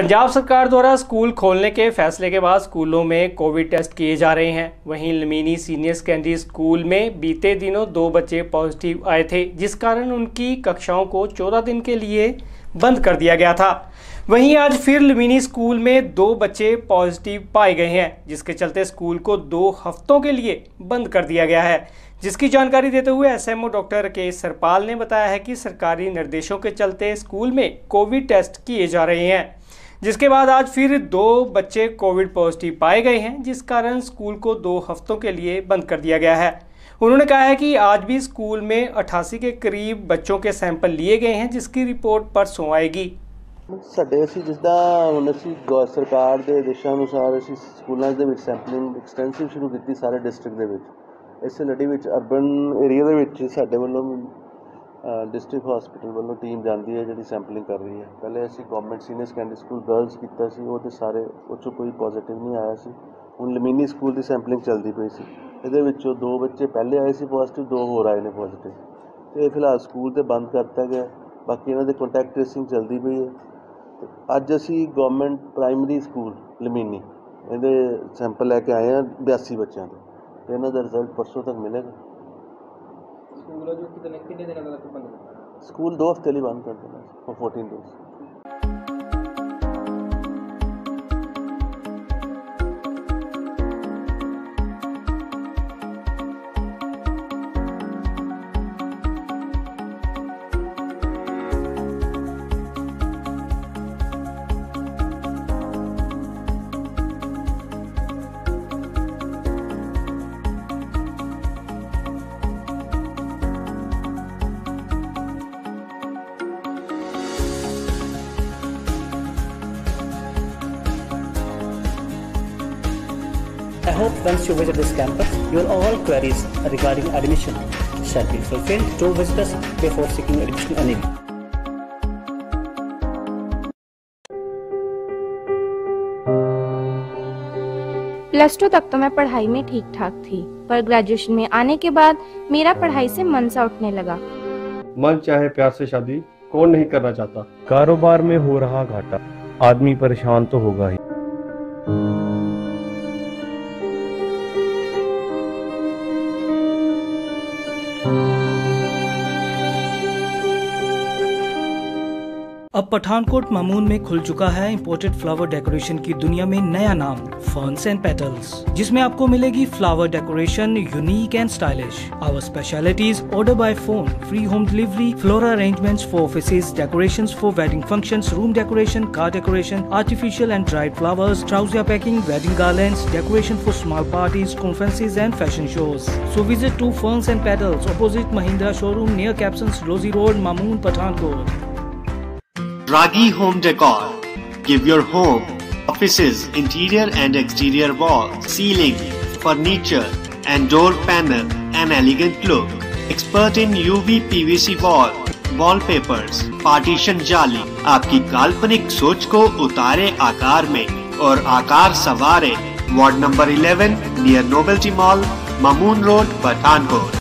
पंजाब सरकार द्वारा स्कूल खोलने के फैसले के बाद स्कूलों में कोविड टेस्ट किए जा रहे हैं। वहीं लमीनी सीनियर सेकेंडरी स्कूल में बीते दिनों दो बच्चे पॉजिटिव आए थे, जिस कारण उनकी कक्षाओं को 14 दिन के लिए बंद कर दिया गया था। वहीं आज फिर लमीनी स्कूल में दो बच्चे पॉजिटिव पाए गए हैं, जिसके चलते स्कूल को दो हफ्तों के लिए बंद कर दिया गया है। जिसकी जानकारी देते हुए एसएमओ डॉक्टर के सरपाल ने बताया है कि सरकारी निर्देशों के चलते स्कूल में कोविड टेस्ट किए जा रहे हैं। जिसके बाद आज फिर दो बच्चे कोविड पॉजिटिव पाए गए हैं जिस कारण स्कूल को दो हफ्तों के लिए बंद कर दिया गया है उन्होंने कहा है कि आज भी स्कूल में अट्ठासी के करीब बच्चों के सैंपल लिए गए हैं जिसकी रिपोर्ट परसों आएगी ਸਾਡੇ ਅਸੀਂ ਜਿੱਦਾਂ ਹੁਣ ਅਸੀਂ ਗੌਰ ਸਰਕਾਰ ਦੇ ਆਦੇਸ਼ਾਂ ਅਨੁਸਾਰ ਅਸੀਂ ਸਕੂਲਾਂ ਦੇ ਵਿੱਚ ਸੈਂਪਲਿੰਗ ਐਕਸਟੈਂਸਿਵ ਸ਼ੁਰੂ ਕੀਤੀ ਸਾਰੇ ਡਿਸਟ੍ਰਿਕਟ ਦੇ ਵਿੱਚ ਇਸੇ ਲੜੀ ਵਿੱਚ ਅਰਬਨ ਏਰੀਆ ਦੇ ਵਿੱਚ ਸਾਡੇ ਵੱਲੋਂ ਡਿਸਟ੍ਰਿਕਟ ਹਸਪੀਟਲ ਵੱਲੋਂ ਟੀਮ ਜਾਂਦੀ ਹੈ ਜਿਹੜੀ ਸੈਂਪਲਿੰਗ ਕਰ ਰਹੀ ਹੈ। ਪਹਿਲੇ ਅਸੀਂ government senior secondary school girls ਕੀਤਾ ਸੀ, ਉਹ ਤੇ ਸਾਰੇ ਉਹ 'ਚੋਂ ਕੋਈ ਪੋਜ਼ਿਟਿਵ ਨਹੀਂ ਆਇਆ ਸੀ। ਹੁਣ ਲਮੀਨੀ ਸਕੂਲ ਦੀ ਸੈਂਪਲਿੰਗ ਚੱਲਦੀ ਪਈ ਸੀ। ਇਹਦੇ ਵਿੱਚੋਂ ਦੋ ਬੱਚੇ ਪਹਿਲੇ ਆਏ ਸੀ ਪੋਜ਼ਿਟਿਵ ਦੋ ਹੋਰ ਆਏ ਨੇ ਪੋਜ਼ਿਟਿਵ ਤੇ ਫਿਲਹਾਲ ਸਕੂਲ ਤੇ ਬੰਦ ਕਰਤਾ ਗਿਆ। ਬਾਕੀ ਇਹਨਾਂ ਦੇ ਕੰਟੈਕਟ ਟ੍ਰੇਸਿੰਗ ਚੱਲਦੀ ਪਈ ਹੈ। ਤੇ ਅੱਜ ਅਸੀਂ ਗਵਰਨਮੈਂਟ ਪ੍ਰਾਇਮਰੀ ਸਕੂਲ ਲਮੀਨੀ ਇਹਦੇ ਸੈਂਪਲ ਲੈ ਕੇ ਆਏ ਆ 82 ਬੱਚਿਆਂ ਦੇ ਤੇ ਇਹਨਾਂ ਦਾ ਰਿਜ਼ਲਟ ਪਰਸੋਂ ਤੱਕ ਮਿਲੇਗਾ। स्कूल है जो कितने कितने दिन बंद स्कूल दो हफ़्ते लिए बंद कर देना for fourteen days hope once you visit this campus, your all queries regarding admission shall be fulfilled. Do visit us before seeking admission anywhere. Plus two तक तो मैं पढ़ाई में ठीक ठाक थी पर ग्रेजुएशन में आने के बाद मेरा पढ़ाई से मन सा उठने लगा मन चाहे प्यार से शादी कौन नहीं करना चाहता कारोबार में हो रहा घाटा आदमी परेशान तो होगा ही अब पठानकोट मामून में खुल चुका है इंपोर्टेड फ्लावर डेकोरेशन की दुनिया में नया नाम फर्न्स एंड पेटल्स जिसमें आपको मिलेगी flower decoration unique and stylish our specialities order by phone free home delivery floral arrangements for office decoration for wedding function room decoration car decoration artificial and dried flowers trousseau packing wedding garlands decoration for small parties conferences and fashion shows so visit to Ferns and petals opposite Mahindra showroom near Capsons Rosie road Mamoon, Pathankot. Ragi Home Decor. Give your home, offices, interior and exterior walls, ceiling, furniture, and door panel an elegant look. Expert in UV PVC wall, wallpapers, partition जाली आपकी काल्पनिक सोच को उतारे आकार में और आकार सवारे ward number 11 near novelty mall Mamoon road Pathankot